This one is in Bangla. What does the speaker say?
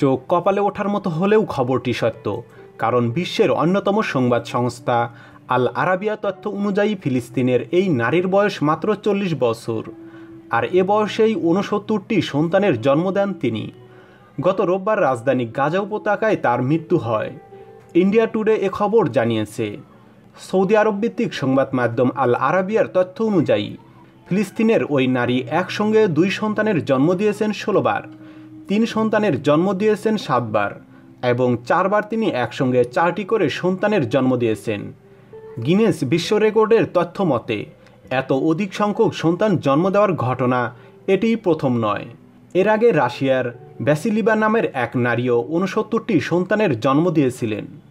চোখ কপালে ওঠার মতো হলেও খবরটি সত্য, কারণ বিশ্বের অন্যতম সংবাদ সংস্থা আল আরাবিয়া তথ্য অনুযায়ী ফিলিস্তিনের এই নারীর বয়স মাত্র চল্লিশ বছর, আর এ বয়সেই ঊনসত্তরটি সন্তানের জন্ম দেন তিনি। গত রোববার রাজধানী গাজা উপত্যকায় তার মৃত্যু হয়, ইন্ডিয়া টুডে এ খবর জানিয়েছে। সৌদি আরব ভিত্তিক সংবাদ মাধ্যম আল আরাবিয়ার তথ্য অনুযায়ী, ফিলিস্তিনের ওই নারী একসঙ্গে দুই সন্তানের জন্ম দিয়েছেন ষোলোবার তিন সন্তানের জন্ম দিয়েছেন সাতবার এবং চারবার তিনি একসঙ্গে চারটি করে সন্তানের জন্ম দিয়েছেন। গিনেস বিশ্ব রেকর্ডের তথ্য মতে, এত অধিক সংখ্যক সন্তান জন্ম দেওয়ার ঘটনা এটি প্রথম নয়। এর আগে রাশিয়ার ব্যাসিলিবা নামের এক নারীও ঊনসত্তরটি সন্তানের জন্ম দিয়েছিলেন।